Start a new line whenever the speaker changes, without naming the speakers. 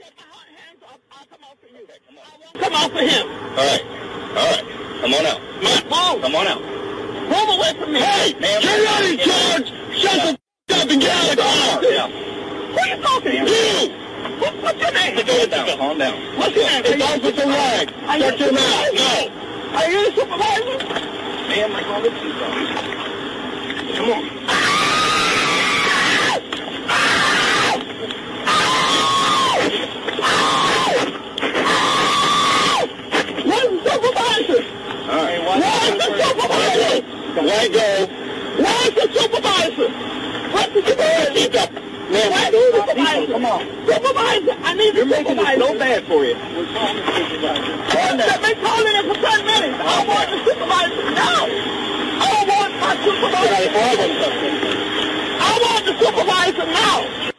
come out for you.
Okay, come on.
I won't come out for him.
All right. All right. Come on out.
Move.
Come on out.
Move away from me.
Hey,
man.
you're not in charge. Shut the f- up and get out of the car. Yeah.
Who are you talking to?
You.
What, what's your name?
Calm down. Calm down.
What's your name?
It's Officer Rag. Shut your mouth. No.
Are you the supervisor?
Ma'am, I called it too far. Come on.
Where's the supervisor?
All right.
Where's the supervisor?
Let go.
Where's the supervisor? Where's the supervisor?
Ma'am,
Where's the supervisor?
Come on.
Supervisor, I need
You're
the
making it
supervisor.
so bad for you.
They've been calling it for 10 minutes. I want the supervisor now. I want my supervisor. I want the supervisor now.